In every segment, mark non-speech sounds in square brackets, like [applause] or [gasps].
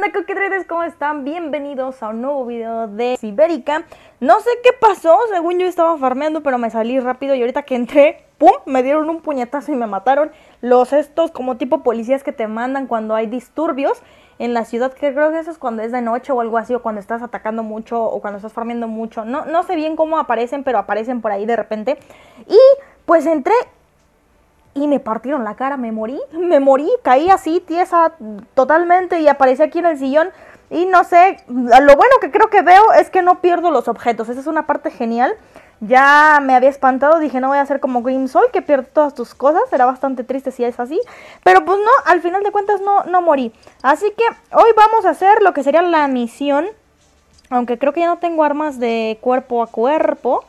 Hola coquetres, ¿cómo están? Bienvenidos a un nuevo video de Sibérica No sé qué pasó, según yo estaba farmeando pero me salí rápido y ahorita que entré, ¡pum! Me dieron un puñetazo y me mataron Los estos como tipo policías que te mandan cuando hay disturbios en la ciudad Que creo que eso es cuando es de noche o algo así o cuando estás atacando mucho o cuando estás farmeando mucho No, no sé bien cómo aparecen pero aparecen por ahí de repente Y pues entré y me partieron la cara, me morí, [laughs] me morí, caí así tiesa totalmente y aparecí aquí en el sillón y no sé, lo bueno que creo que veo es que no pierdo los objetos, esa es una parte genial. Ya me había espantado, dije no voy a hacer como Soul que pierdo todas tus cosas, será bastante triste si es así, pero pues no, al final de cuentas no, no morí. Así que hoy vamos a hacer lo que sería la misión, aunque creo que ya no tengo armas de cuerpo a cuerpo,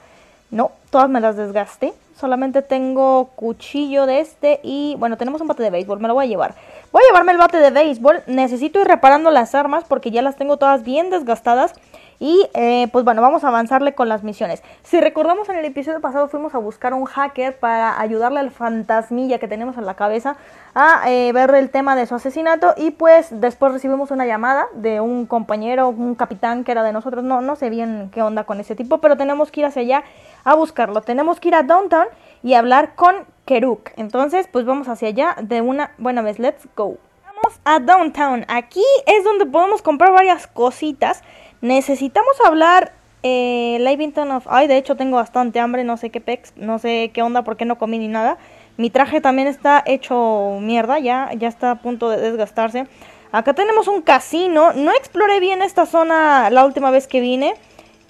no, todas me las desgasté. Solamente tengo cuchillo de este y bueno, tenemos un bate de béisbol, me lo voy a llevar. Voy a llevarme el bate de béisbol, necesito ir reparando las armas porque ya las tengo todas bien desgastadas. Y eh, pues bueno, vamos a avanzarle con las misiones. Si recordamos en el episodio pasado fuimos a buscar un hacker para ayudarle al fantasmilla que tenemos en la cabeza a eh, ver el tema de su asesinato. Y pues después recibimos una llamada de un compañero, un capitán que era de nosotros. No, no sé bien qué onda con ese tipo, pero tenemos que ir hacia allá a buscarlo. Tenemos que ir a Downtown y hablar con Keruk. Entonces pues vamos hacia allá de una buena vez. Let's go. Vamos a Downtown. Aquí es donde podemos comprar varias cositas. Necesitamos hablar eh, Lavington of... Ay, de hecho tengo bastante hambre, no sé qué pex, no sé qué onda, por qué no comí ni nada. Mi traje también está hecho mierda, ya, ya está a punto de desgastarse. Acá tenemos un casino. No exploré bien esta zona la última vez que vine.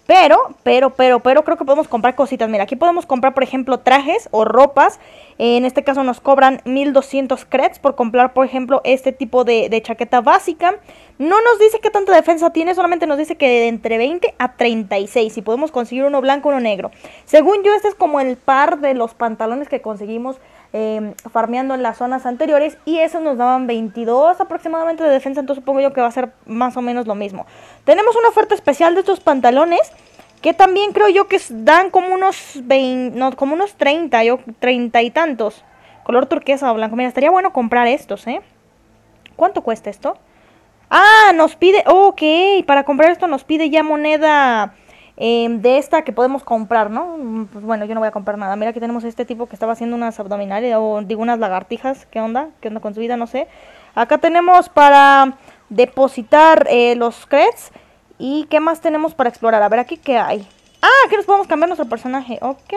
Pero, pero, pero, pero creo que podemos comprar cositas. Mira, aquí podemos comprar, por ejemplo, trajes o ropas. En este caso nos cobran 1200 creds por comprar, por ejemplo, este tipo de, chaqueta básica. No nos dice qué tanta defensa tiene, solamente nos dice que de entre 20 a 36. Y podemos conseguir uno blanco uno negro. Según yo, este es como el par de los pantalones que conseguimos eh, farmeando en las zonas anteriores y esos nos daban 22 aproximadamente de defensa, entonces supongo yo que va a ser más o menos lo mismo. Tenemos una oferta especial de estos pantalones que también creo yo que dan como unos 20, no, como unos 30, yo 30 y tantos. Color turquesa o blanco. Mira, estaría bueno comprar estos, ¿eh? ¿Cuánto cuesta esto? Ah, nos pide, ok, para comprar esto nos pide ya moneda Em, de esta que podemos comprar, ¿no? Mm, pues bueno, yo no voy a comprar nada. Mira, aquí tenemos este tipo que estaba haciendo unas abdominales o digo unas lagartijas. ¿Qué onda? ¿Qué onda con su vida? No sé. Acá tenemos para depositar eh, los creds. ¿Y qué más tenemos para explorar? A ver, aquí qué hay. Ah, aquí nos podemos cambiar nuestro personaje. Ok.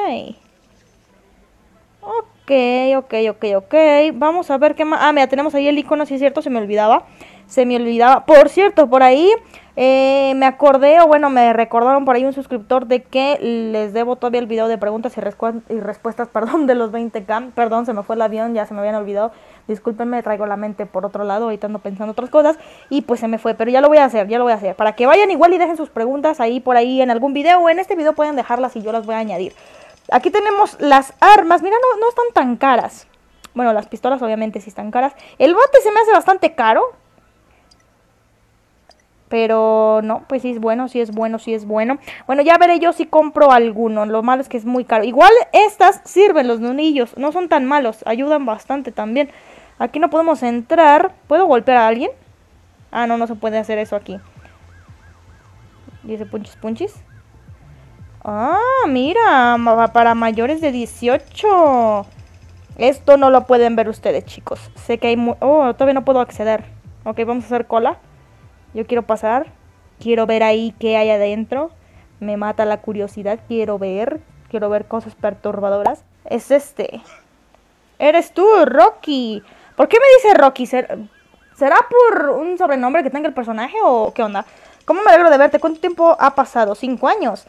Ok, ok, ok, ok. Vamos a ver qué más. Ah, mira, tenemos ahí el icono, si es cierto, se me olvidaba. Se me olvidaba. Por cierto, por ahí eh, me acordé, o bueno, me recordaron por ahí un suscriptor de que les debo todavía el video de preguntas y, y respuestas, [laughs] perdón, de los 20k. Perdón, se me fue el avión, ya se me habían olvidado. Discúlpenme, traigo la mente por otro lado, ahorita ando pensando otras cosas. Y pues se me fue, pero ya lo voy a hacer, ya lo voy a hacer. Para que vayan igual y dejen sus preguntas ahí por ahí en algún video o en este video pueden dejarlas y yo las voy a añadir. Aquí tenemos las armas, mira, no, no están tan caras. Bueno, las pistolas obviamente sí están caras. El bote se me hace bastante caro, pero no, pues sí es bueno, sí es bueno, sí es bueno. Bueno, ya veré yo si compro alguno. Lo malo es que es muy caro. Igual estas sirven los nunillos. No son tan malos. Ayudan bastante también. Aquí no podemos entrar. ¿Puedo golpear a alguien? Ah, no, no se puede hacer eso aquí. Dice punchis punchis. Ah, mira, para mayores de 18. Esto no lo pueden ver ustedes, chicos. Sé que hay... Oh, todavía no puedo acceder. Ok, vamos a hacer cola. Yo quiero pasar, quiero ver ahí qué hay adentro. Me mata la curiosidad, quiero ver, quiero ver cosas perturbadoras. Es este. Eres tú, Rocky. ¿Por qué me dice Rocky? ¿Será por un sobrenombre que tenga el personaje o qué onda? ¿Cómo me alegro de verte? ¿Cuánto tiempo ha pasado? Cinco años.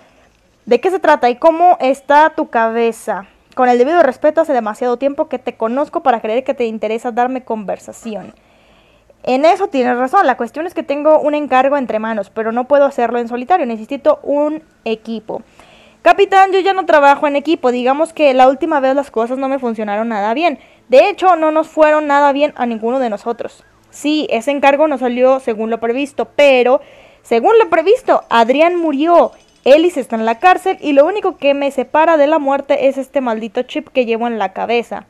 ¿De qué se trata y cómo está tu cabeza? Con el debido respeto, hace demasiado tiempo que te conozco para creer que te interesa darme conversación. En eso tienes razón, la cuestión es que tengo un encargo entre manos, pero no puedo hacerlo en solitario, necesito un equipo. Capitán, yo ya no trabajo en equipo, digamos que la última vez las cosas no me funcionaron nada bien. De hecho, no nos fueron nada bien a ninguno de nosotros. Sí, ese encargo no salió según lo previsto, pero según lo previsto, Adrián murió, Ellis está en la cárcel y lo único que me separa de la muerte es este maldito chip que llevo en la cabeza.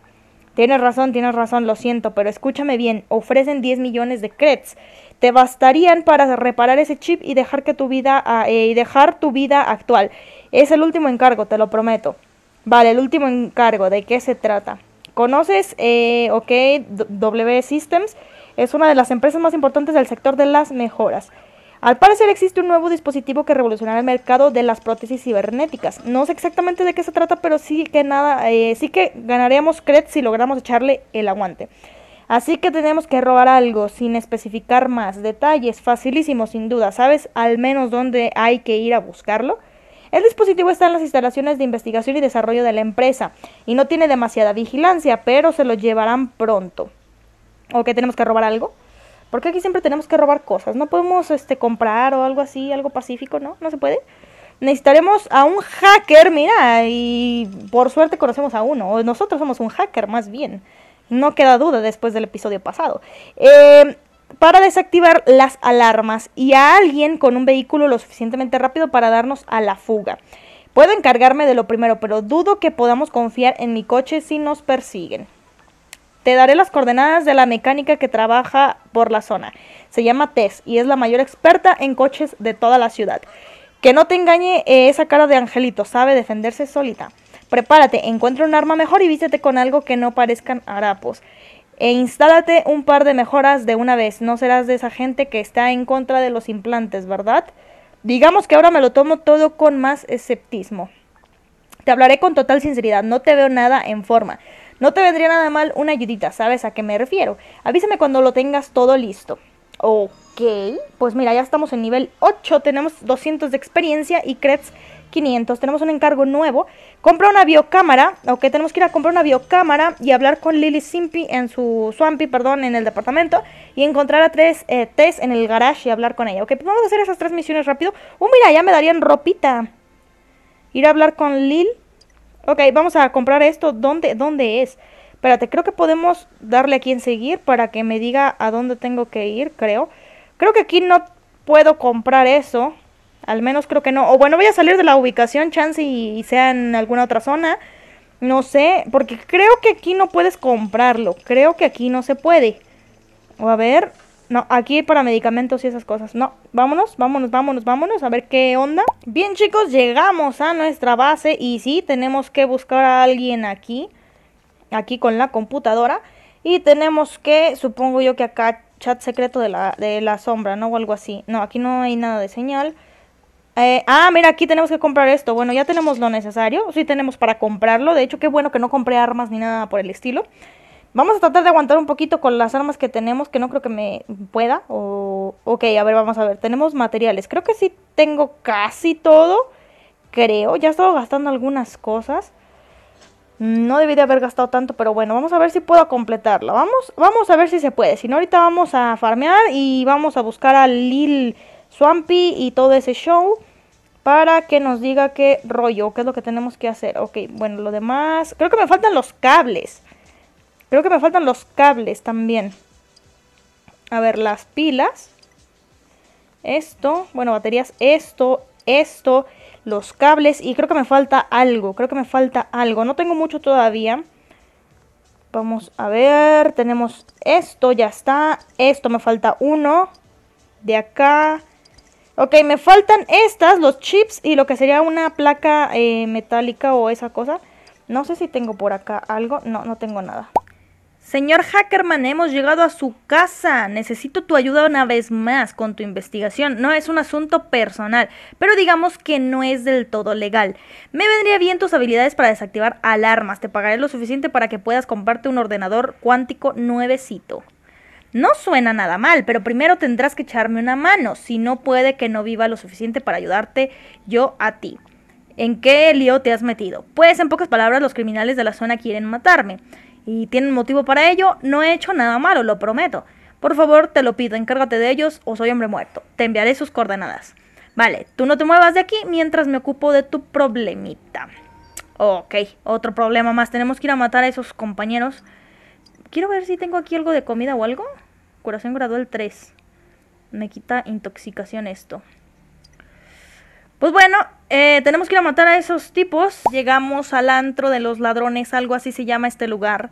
Tienes razón, tienes razón, lo siento, pero escúchame bien, ofrecen 10 millones de creds. te bastarían para reparar ese chip y dejar que tu vida ah, eh, y dejar tu vida actual. Es el último encargo, te lo prometo. Vale, el último encargo, ¿de qué se trata? ¿Conoces, eh, W Systems? Es una de las empresas más importantes del sector de las mejoras. Al parecer existe un nuevo dispositivo que revolucionará el mercado de las prótesis cibernéticas. No sé exactamente de qué se trata, pero sí que nada, eh, sí que ganaremos cred si logramos echarle el aguante. Así que tenemos que robar algo sin especificar más detalles, facilísimo sin duda. ¿Sabes al menos dónde hay que ir a buscarlo? El dispositivo está en las instalaciones de investigación y desarrollo de la empresa y no tiene demasiada vigilancia, pero se lo llevarán pronto. ¿O que tenemos que robar algo? Porque aquí siempre tenemos que robar cosas. No podemos este, comprar o algo así, algo pacífico, ¿no? No se puede. Necesitaremos a un hacker, mira, y por suerte conocemos a uno. O nosotros somos un hacker, más bien. No queda duda después del episodio pasado. Eh, para desactivar las alarmas y a alguien con un vehículo lo suficientemente rápido para darnos a la fuga. Puedo encargarme de lo primero, pero dudo que podamos confiar en mi coche si nos persiguen. Te daré las coordenadas de la mecánica que trabaja por la zona. Se llama Tess y es la mayor experta en coches de toda la ciudad. Que no te engañe eh, esa cara de angelito, sabe defenderse solita. Prepárate, encuentra un arma mejor y vístete con algo que no parezcan harapos. E instálate un par de mejoras de una vez. No serás de esa gente que está en contra de los implantes, ¿verdad? Digamos que ahora me lo tomo todo con más esceptismo. Te hablaré con total sinceridad, no te veo nada en forma. No te vendría nada mal una ayudita, ¿sabes a qué me refiero? Avísame cuando lo tengas todo listo. Ok, pues mira, ya estamos en nivel 8, tenemos 200 de experiencia y creds 500. Tenemos un encargo nuevo. Compra una biocámara, ok, tenemos que ir a comprar una biocámara y hablar con Lily Simpy en su Swampy, perdón, en el departamento y encontrar a tres eh, en el garage y hablar con ella. Ok, pues vamos a hacer esas tres misiones rápido. Uh, mira, ya me darían ropita. Ir a hablar con Lil Ok, vamos a comprar esto. ¿Dónde, ¿Dónde es? Espérate, creo que podemos darle aquí en seguir para que me diga a dónde tengo que ir, creo. Creo que aquí no puedo comprar eso. Al menos creo que no. O bueno, voy a salir de la ubicación, chance y, y sea en alguna otra zona. No sé, porque creo que aquí no puedes comprarlo. Creo que aquí no se puede. O a ver, no, aquí para medicamentos y esas cosas. No, vámonos, vámonos, vámonos, vámonos. A ver qué onda. Bien, chicos, llegamos a nuestra base. Y sí, tenemos que buscar a alguien aquí. Aquí con la computadora. Y tenemos que, supongo yo que acá, chat secreto de la, de la sombra, ¿no? O algo así. No, aquí no hay nada de señal. Eh, ah, mira, aquí tenemos que comprar esto. Bueno, ya tenemos lo necesario. Sí tenemos para comprarlo. De hecho, qué bueno que no compré armas ni nada por el estilo. Vamos a tratar de aguantar un poquito con las armas que tenemos, que no creo que me pueda. O... Ok, a ver, vamos a ver. Tenemos materiales. Creo que sí tengo casi todo. Creo. Ya he estado gastando algunas cosas. No debí de haber gastado tanto, pero bueno, vamos a ver si puedo completarla. Vamos, vamos a ver si se puede. Si no, ahorita vamos a farmear y vamos a buscar a Lil Swampy y todo ese show para que nos diga qué rollo, qué es lo que tenemos que hacer. Ok, bueno, lo demás... Creo que me faltan los cables. Creo que me faltan los cables también. A ver, las pilas. Esto, bueno, baterías, esto, esto, los cables y creo que me falta algo, creo que me falta algo. No tengo mucho todavía. Vamos a ver, tenemos esto, ya está. Esto me falta uno. De acá. Ok, me faltan estas, los chips y lo que sería una placa eh, metálica o esa cosa. No sé si tengo por acá algo. No, no tengo nada. Señor Hackerman, hemos llegado a su casa. Necesito tu ayuda una vez más con tu investigación. No es un asunto personal, pero digamos que no es del todo legal. Me vendría bien tus habilidades para desactivar alarmas. Te pagaré lo suficiente para que puedas comprarte un ordenador cuántico nuevecito. No suena nada mal, pero primero tendrás que echarme una mano. Si no puede que no viva lo suficiente para ayudarte yo a ti. ¿En qué lío te has metido? Pues en pocas palabras los criminales de la zona quieren matarme y tienen motivo para ello, no he hecho nada malo, lo prometo. Por favor, te lo pido, encárgate de ellos o soy hombre muerto. Te enviaré sus coordenadas. Vale, tú no te muevas de aquí mientras me ocupo de tu problemita. Ok, otro problema más. Tenemos que ir a matar a esos compañeros. Quiero ver si tengo aquí algo de comida o algo. Curación gradual 3. Me quita intoxicación esto. Pues bueno, eh, tenemos que ir a matar a esos tipos. Llegamos al antro de los ladrones, algo así se llama este lugar.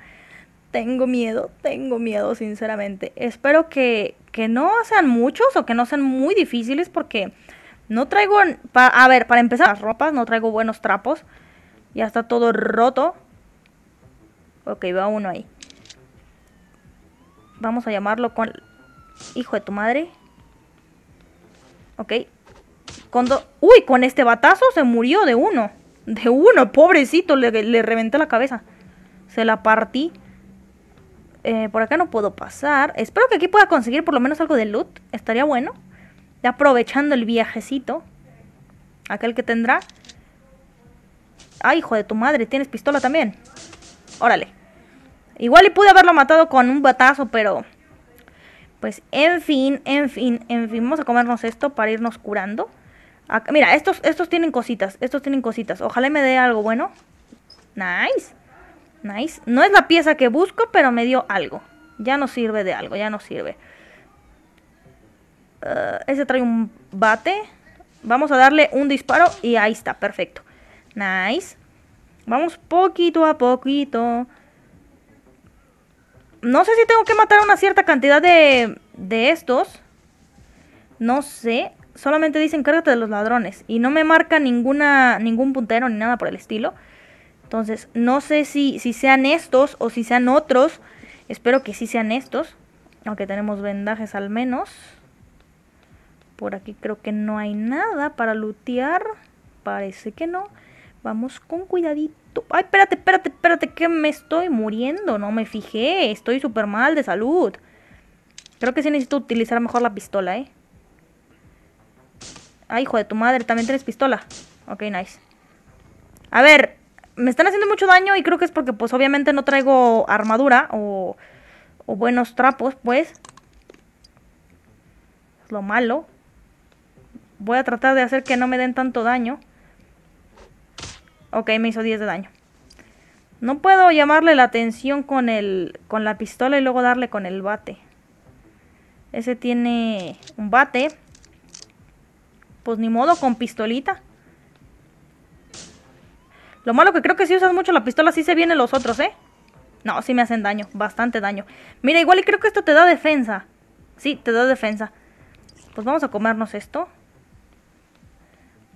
Tengo miedo, tengo miedo, sinceramente. Espero que, que no sean muchos o que no sean muy difíciles porque no traigo... a ver, para empezar, las ropas, no traigo buenos trapos. Ya está todo roto. Ok, va uno ahí. Vamos a llamarlo con... Hijo de tu madre. Ok. Con Uy, con este batazo se murió de uno. De uno, pobrecito, le, le reventé la cabeza. Se la partí. Eh, por acá no puedo pasar. Espero que aquí pueda conseguir por lo menos algo de loot. Estaría bueno. Aprovechando el viajecito. Aquel que tendrá. Ay, hijo de tu madre, ¿tienes pistola también? Órale. Igual y pude haberlo matado con un batazo, pero... Pues, en fin, en fin, en fin. Vamos a comernos esto para irnos curando. Mira, estos, estos tienen cositas. Estos tienen cositas. Ojalá me dé algo bueno. Nice. Nice. No es la pieza que busco, pero me dio algo. Ya no sirve de algo, ya no sirve. Uh, ese trae un bate. Vamos a darle un disparo y ahí está, perfecto. Nice. Vamos poquito a poquito. No sé si tengo que matar una cierta cantidad de, de estos. No sé. Solamente dicen cárgate de los ladrones. Y no me marca ninguna, ningún puntero ni nada por el estilo. Entonces, no sé si, si sean estos o si sean otros. Espero que sí sean estos. Aunque tenemos vendajes al menos. Por aquí creo que no hay nada para lootear. Parece que no. Vamos con cuidadito. Ay, espérate, espérate, espérate, que me estoy muriendo. No me fijé. Estoy súper mal de salud. Creo que sí necesito utilizar mejor la pistola, ¿eh? Ay, hijo de tu madre, también tienes pistola. Ok, nice. A ver, me están haciendo mucho daño y creo que es porque pues obviamente no traigo armadura o, o buenos trapos, pues. Es lo malo. Voy a tratar de hacer que no me den tanto daño. Ok, me hizo 10 de daño. No puedo llamarle la atención con, el, con la pistola y luego darle con el bate. Ese tiene un bate. Pues ni modo, con pistolita. Lo malo que creo que si usas mucho la pistola sí se vienen los otros, ¿eh? No, sí me hacen daño, bastante daño. Mira, igual y creo que esto te da defensa. Sí, te da defensa. Pues vamos a comernos esto.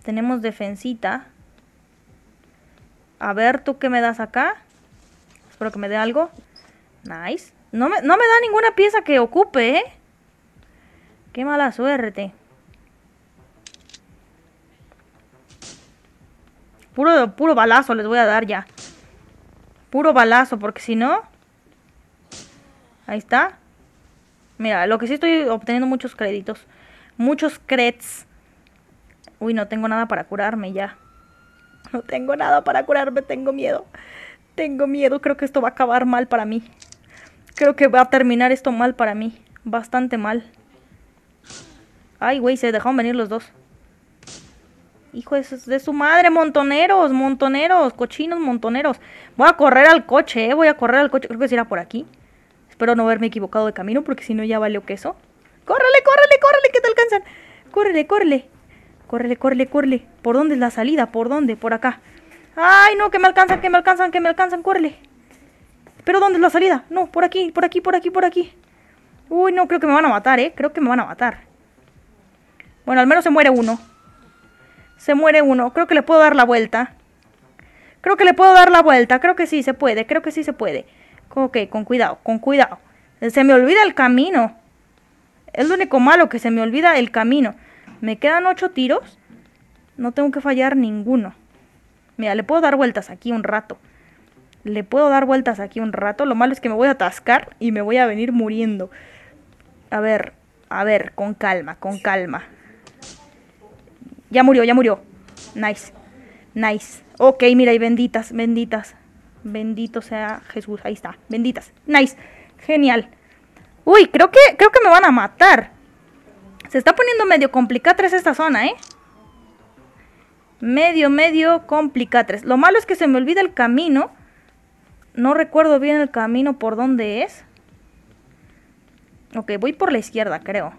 Tenemos defensita. A ver, ¿tú qué me das acá? Espero que me dé algo. Nice. No me, no me da ninguna pieza que ocupe, ¿eh? Qué mala suerte. Puro, puro balazo les voy a dar ya. Puro balazo, porque si no... Ahí está. Mira, lo que sí estoy obteniendo muchos créditos. Muchos creds. Uy, no tengo nada para curarme ya. No tengo nada para curarme, tengo miedo. Tengo miedo, creo que esto va a acabar mal para mí. Creo que va a terminar esto mal para mí. Bastante mal. Ay, güey, se dejaron venir los dos. Hijo de su, madre, montoneros, montoneros, cochinos, montoneros. Voy a correr al coche, eh, voy a correr al coche. Creo que será por aquí. Espero no haberme equivocado de camino porque si no ya valió queso. ¡Córrele, córrele, córrele, que te alcanzan! ¡Córrele, córrele! Córrele, córrele, córrele. ¿Por dónde es la salida? ¿Por dónde? Por acá. ¡Ay, no! Que me alcanzan, que me alcanzan, que me alcanzan, córrele. ¿Pero dónde es la salida? No, por aquí, por aquí, por aquí, por aquí. Uy, no, creo que me van a matar, ¿eh? Creo que me van a matar. Bueno, al menos se muere uno. Se muere uno. Creo que le puedo dar la vuelta. Creo que le puedo dar la vuelta. Creo que sí se puede. Creo que sí se puede. Ok, con cuidado, con cuidado. Se me olvida el camino. Es lo único malo que se me olvida el camino. Me quedan ocho tiros. No tengo que fallar ninguno. Mira, le puedo dar vueltas aquí un rato. Le puedo dar vueltas aquí un rato. Lo malo es que me voy a atascar y me voy a venir muriendo. A ver, a ver, con calma, con calma. Ya murió, ya murió. Nice. Nice. Ok, mira, y benditas, benditas. Bendito sea Jesús. Ahí está. Benditas. Nice. Genial. Uy, creo que, creo que me van a matar. Se está poniendo medio complicatres esta zona, ¿eh? Medio, medio complicatres. Lo malo es que se me olvida el camino. No recuerdo bien el camino por dónde es. Ok, voy por la izquierda, creo.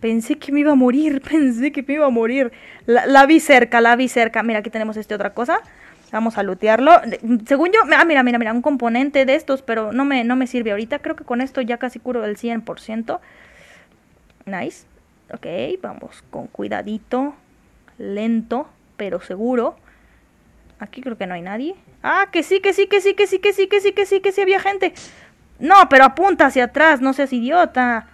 Pensé que me iba a morir, [laughs] pensé que me iba a morir. La, vi cerca, la vi cerca. Mira, aquí tenemos este otra cosa. Vamos a lootearlo. Según yo, ah, mira, mira, mira, un componente de estos, pero no me, no me sirve ahorita. Creo que con esto ya casi curo el 100%. Nice. Ok, vamos con cuidadito. Lento, pero seguro. Aquí creo que no hay nadie. Ah, que sí, que sí, que sí, que sí, que sí, que sí, que sí, que sí había gente. No, pero apunta hacia atrás, no seas idiota.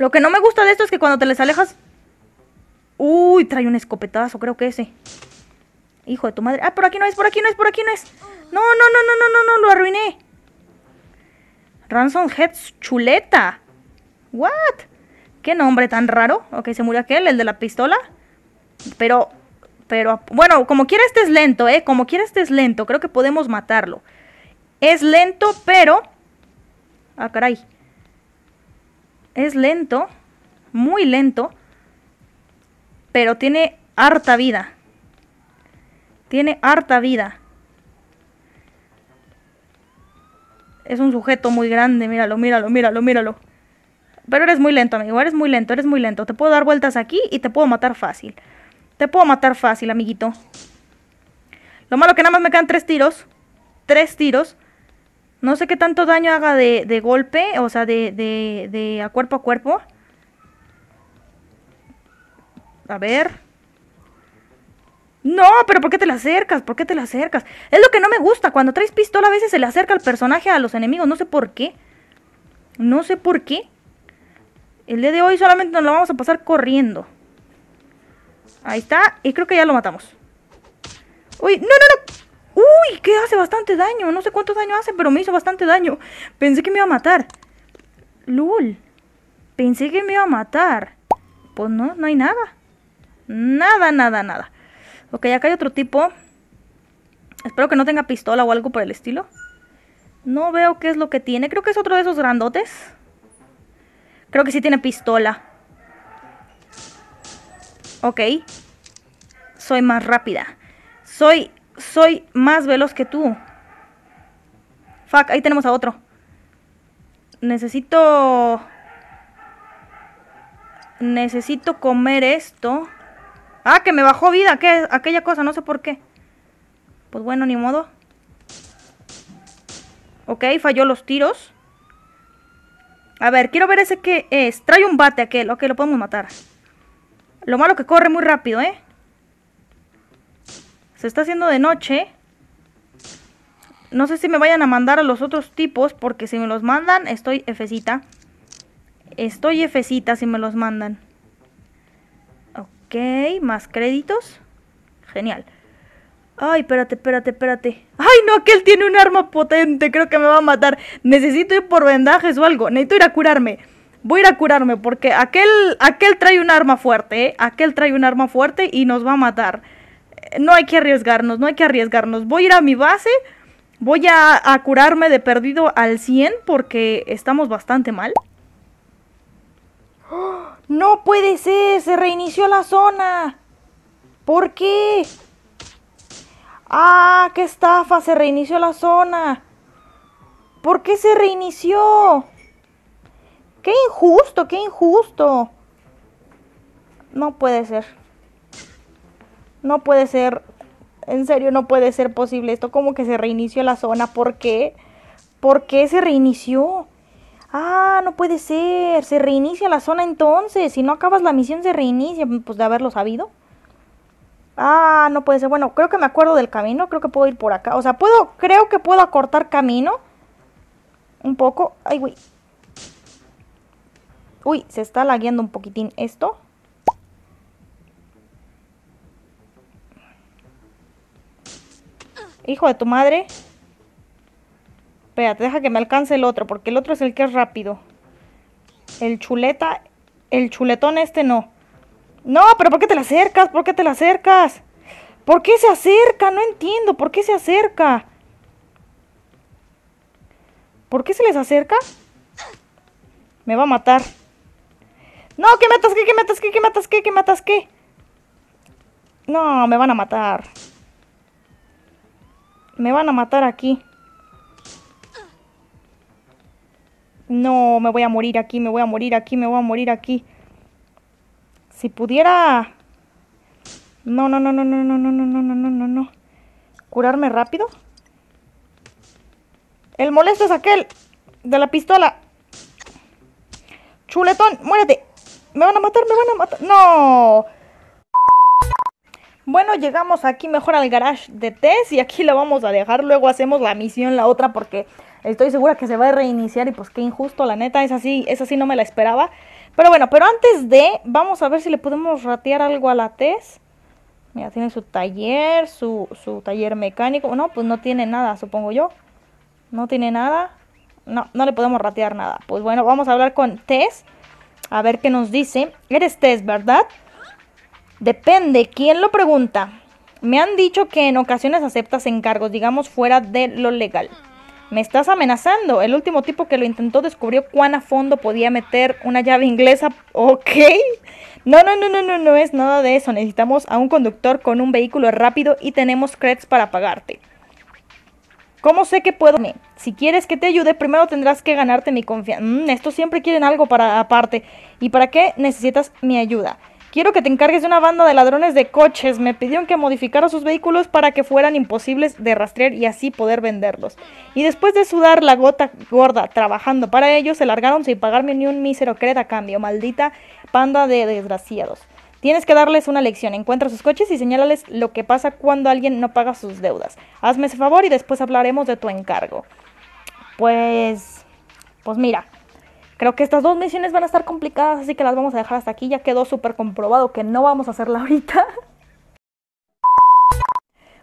Lo que no me gusta de esto es que cuando te les alejas... Uy, trae un escopetazo, creo que ese. Hijo de tu madre. Ah, por aquí no es, por aquí no es, por aquí no es. No, no, no, no, no, no, no, lo arruiné. Ransom Heads Chuleta. What? ¿Qué nombre tan raro? Ok, se murió aquel, el de la pistola. Pero, pero, bueno, como quiera este es lento, ¿eh? Como quiera este es lento. Creo que podemos matarlo. Es lento, pero... Ah, caray. Es lento. Muy lento. Pero tiene harta vida. Tiene harta vida. Es un sujeto muy grande, míralo, míralo, míralo, míralo. Pero eres muy lento, amigo, eres muy lento, eres muy lento. Te puedo dar vueltas aquí y te puedo matar fácil. Te puedo matar fácil, amiguito. Lo malo que nada más me quedan tres tiros. Tres tiros. No sé qué tanto daño haga de, de golpe, o sea, de, de, de a cuerpo a cuerpo. A ver. No, pero ¿por qué te la acercas? ¿Por qué te la acercas? Es lo que no me gusta. Cuando traes pistola a veces se le acerca el personaje a los enemigos. No sé por qué. No sé por qué. El día de hoy solamente nos lo vamos a pasar corriendo. Ahí está. Y creo que ya lo matamos. Uy, no, no, no. Uy, que hace bastante daño. No sé cuánto daño hace, pero me hizo bastante daño. Pensé que me iba a matar. Lul. Pensé que me iba a matar. Pues no, no hay nada. Nada, nada, nada. Ok, acá hay otro tipo. Espero que no tenga pistola o algo por el estilo. No veo qué es lo que tiene. Creo que es otro de esos grandotes. Creo que sí tiene pistola. Ok. Soy más rápida. Soy, soy más veloz que tú. Fuck, ahí tenemos a otro. Necesito... Necesito comer esto. Ah, que me bajó vida, aquella cosa, no sé por qué. Pues bueno, ni modo. Ok, falló los tiros. A ver, quiero ver ese que es. Trae un bate aquel. Ok, lo podemos matar. Lo malo que corre muy rápido, ¿eh? Se está haciendo de noche. No sé si me vayan a mandar a los otros tipos. Porque si me los mandan, estoy Fcita. Estoy Fcita si me los mandan. Ok, más créditos. Genial. Ay, espérate, espérate, espérate. Ay, no, aquel tiene un arma potente. Creo que me va a matar. Necesito ir por vendajes o algo. Necesito ir a curarme. Voy a ir a curarme porque aquel, aquel trae un arma fuerte, ¿eh? Aquel trae un arma fuerte y nos va a matar. No hay que arriesgarnos, no hay que arriesgarnos. Voy a ir a mi base. Voy a, curarme de perdido al 100 porque estamos bastante mal. [gasps] No puede ser, se reinició la zona. ¿Por qué? Ah, qué estafa, se reinició la zona. ¿Por qué se reinició? Qué injusto, qué injusto. No puede ser. No puede ser. En serio, no puede ser posible esto. Como que se reinició la zona. ¿Por qué? ¿Por qué se reinició? Ah, no puede ser. Se reinicia la zona entonces. Si no acabas la misión se reinicia. Pues de haberlo sabido. Ah, no puede ser. Bueno, creo que me acuerdo del camino. Creo que puedo ir por acá. O sea, puedo, creo que puedo acortar camino. Un poco. Ay, güey. Uy, se está lagueando un poquitín esto. Hijo de tu madre. Espérate, deja que me alcance el otro, porque el otro es el que es rápido. El chuleta, el chuletón este no. No, pero ¿por qué te la acercas? ¿Por qué te la acercas? ¿Por qué se acerca? No entiendo, ¿por qué se acerca? ¿Por qué se les acerca? Me va a matar. No, que me atasqué, que me atasqué, que me atasqué, que me atasqué. No, me van a matar. Me van a matar aquí. No, me voy a morir aquí, me voy a morir aquí, me voy a morir aquí. Si pudiera... No, no, no, no, no, no, no, no, no, no, no, no, no. ¿Curarme rápido? El molesto es aquel de la pistola. Chuletón, muérete. Me van a matar, me van a matar. No. Bueno, llegamos aquí mejor al garage de Tess y aquí la vamos a dejar. Luego hacemos la misión, la otra, porque estoy segura que se va a reiniciar y pues qué injusto, la neta, es así, es así, no me la esperaba. Pero bueno, pero antes de, vamos a ver si le podemos ratear algo a la Tess. Mira, tiene su taller, su, su taller mecánico. No, pues no tiene nada, supongo yo. No tiene nada. No, no le podemos ratear nada. Pues bueno, vamos a hablar con Tess. A ver qué nos dice. Eres Tess, ¿verdad? Depende. ¿Quién lo pregunta? Me han dicho que en ocasiones aceptas encargos, digamos, fuera de lo legal. Me estás amenazando. El último tipo que lo intentó descubrió cuán a fondo podía meter una llave inglesa. Ok. No, no, no, no, no, no es nada de eso. Necesitamos a un conductor con un vehículo rápido y tenemos creds para pagarte. ¿Cómo sé que puedo? Si quieres que te ayude, primero tendrás que ganarte mi confianza. Mm, estos siempre quieren algo para aparte. ¿Y para qué necesitas mi ayuda? Quiero que te encargues de una banda de ladrones de coches. Me pidieron que modificara sus vehículos para que fueran imposibles de rastrear y así poder venderlos. Y después de sudar la gota gorda trabajando para ellos, se largaron sin pagarme ni un mísero cred a cambio. Maldita panda de desgraciados. Tienes que darles una lección. Encuentra sus coches y señálales lo que pasa cuando alguien no paga sus deudas. Hazme ese favor y después hablaremos de tu encargo. Pues. Pues mira. Creo que estas dos misiones van a estar complicadas, así que las vamos a dejar hasta aquí. Ya quedó súper comprobado que no vamos a hacerla [laughs] ahorita.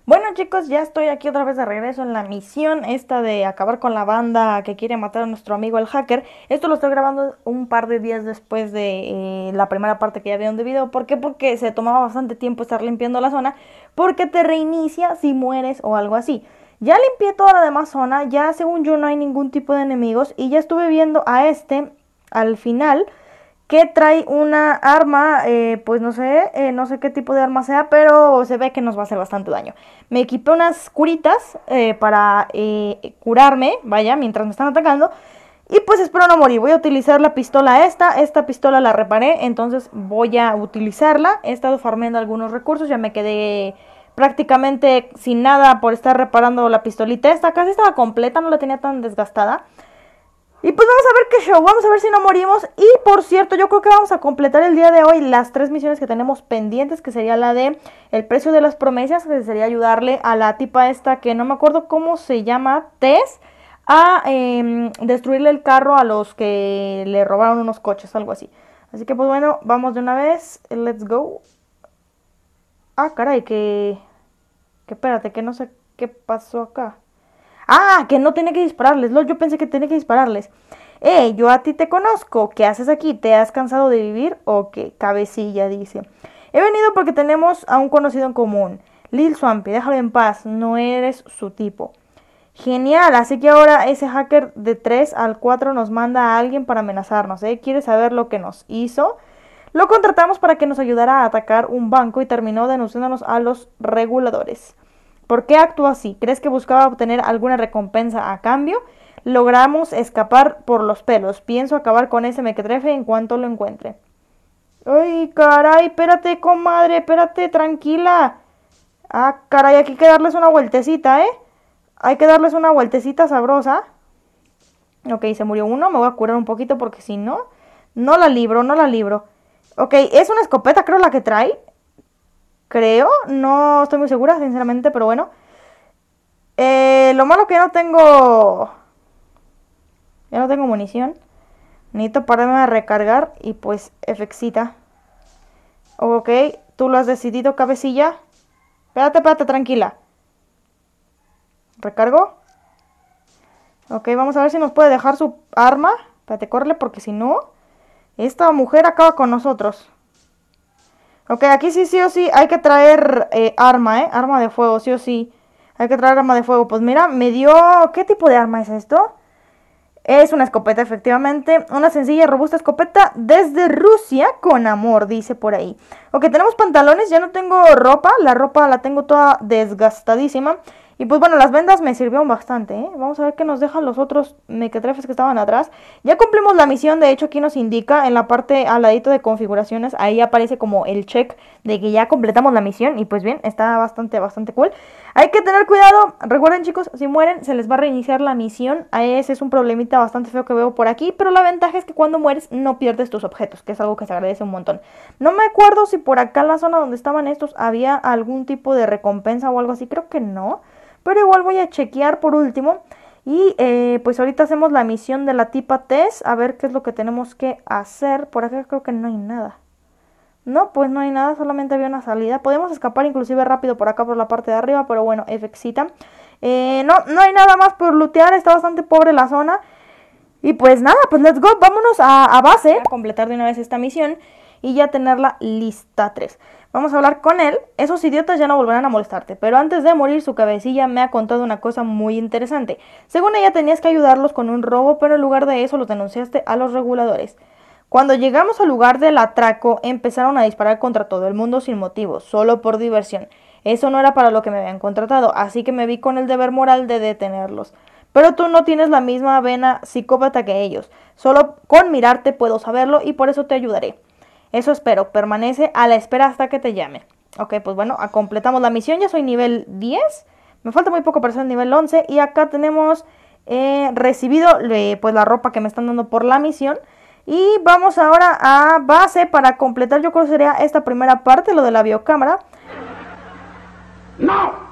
Bueno chicos, ya estoy aquí otra vez de regreso en la misión esta de acabar con la banda que quiere matar a nuestro amigo el hacker. Esto lo estoy grabando un par de días después de eh, la primera parte que ya vieron de video. ¿Por qué? Porque se tomaba bastante tiempo estar limpiando la zona. Porque te reinicia si mueres o algo así. Ya limpié toda la demás zona, ya según yo no hay ningún tipo de enemigos. Y ya estuve viendo a este al final que trae una arma, eh, pues no sé, eh, no sé qué tipo de arma sea, pero se ve que nos va a hacer bastante daño. Me equipé unas curitas eh, para curarme, vaya, mientras me están atacando. Y pues espero no morir, voy a utilizar la pistola esta, esta pistola la reparé, entonces voy a utilizarla. He estado farmeando algunos recursos, ya me quedé prácticamente sin nada por estar reparando la pistolita esta, casi estaba completa, no la tenía tan desgastada. Y pues vamos a ver qué show, vamos a ver si no morimos. Y por cierto, yo creo que vamos a completar el día de hoy las tres misiones que tenemos pendientes, que sería la de el precio de las promesas, que sería ayudarle a la tipa esta que no me acuerdo cómo se llama, Tess, a em, destruirle el carro a los que le robaron unos coches, algo así. Así que pues bueno, vamos de una vez, let's go. Ah, caray, que... Que espérate, que no sé qué pasó acá. Ah, que no tenía que dispararles. Yo pensé que tenía que dispararles. Eh, yo a ti te conozco. ¿Qué haces aquí? ¿Te has cansado de vivir? ¿O qué? Cabecilla dice. He venido porque tenemos a un conocido en común. Lil Swampy, déjalo en paz. No eres su tipo. Genial, así que ahora ese hacker de 3 al 4 nos manda a alguien para amenazarnos, ¿eh? ¿Quiere saber lo que nos hizo? Lo contratamos para que nos ayudara a atacar un banco y terminó denunciándonos a los reguladores. ¿Por qué actuó así? ¿Crees que buscaba obtener alguna recompensa a cambio? Logramos escapar por los pelos. Pienso acabar con ese mequetrefe en cuanto lo encuentre. Ay, caray, espérate, comadre, espérate, tranquila. Ah, caray, aquí hay que darles una vueltecita, ¿eh? Hay que darles una vueltecita sabrosa. Ok, se murió uno, me voy a curar un poquito porque si no, no la libro, no la libro. Ok, es una escopeta, creo, la que trae. Creo, no estoy muy segura, sinceramente, pero bueno. Eh, lo malo que no tengo... Ya no tengo munición. Necesito pararme a recargar y pues efectita. Ok, tú lo has decidido, cabecilla. Espérate, espérate, tranquila. Recargo. Ok, vamos a ver si nos puede dejar su arma. Espérate, córrele porque si no, esta mujer acaba con nosotros. Ok, aquí sí, sí o sí hay que traer eh, arma, ¿eh? Arma de fuego, sí o sí. Hay que traer arma de fuego. Pues mira, me dio... ¿Qué tipo de arma es esto? Es una escopeta, efectivamente. Una sencilla y robusta escopeta desde Rusia con amor, dice por ahí. Ok, tenemos pantalones. Ya no tengo ropa. La ropa la tengo toda desgastadísima. Y pues bueno, las vendas me sirvieron bastante, ¿eh? Vamos a ver qué nos dejan los otros mequetrefes que estaban atrás. Ya cumplimos la misión, de hecho aquí nos indica en la parte al ladito de configuraciones, ahí aparece como el check de que ya completamos la misión. Y pues bien, está bastante, bastante cool. Hay que tener cuidado, recuerden chicos, si mueren se les va a reiniciar la misión. Ese es un problemita bastante feo que veo por aquí, pero la ventaja es que cuando mueres no pierdes tus objetos, que es algo que se agradece un montón. No me acuerdo si por acá en la zona donde estaban estos había algún tipo de recompensa o algo así, creo que no. Pero igual voy a chequear por último. Y eh, pues ahorita hacemos la misión de la tipa test. A ver qué es lo que tenemos que hacer. Por acá creo que no hay nada. No, pues no hay nada, solamente había una salida. Podemos escapar inclusive rápido por acá por la parte de arriba, pero bueno, efectita. Eh, no, no hay nada más por lootear, está bastante pobre la zona. Y pues nada, pues let's go, vámonos a, a base. A completar de una vez esta misión y ya tenerla lista 3. Vamos a hablar con él. Esos idiotas ya no volverán a molestarte. Pero antes de morir, su cabecilla me ha contado una cosa muy interesante. Según ella, tenías que ayudarlos con un robo, pero en lugar de eso los denunciaste a los reguladores. Cuando llegamos al lugar del atraco, empezaron a disparar contra todo el mundo sin motivo, solo por diversión. Eso no era para lo que me habían contratado, así que me vi con el deber moral de detenerlos. Pero tú no tienes la misma vena psicópata que ellos. Solo con mirarte puedo saberlo y por eso te ayudaré. Eso espero, permanece a la espera hasta que te llame. Ok, pues bueno, ah, completamos la misión, ya soy nivel 10. Me falta muy poco para ser nivel 11. Y acá tenemos eh, recibido pues la ropa que me están dando por la misión. Y vamos ahora a base para completar, yo creo que sería esta primera parte, lo de la biocámara. ¡No!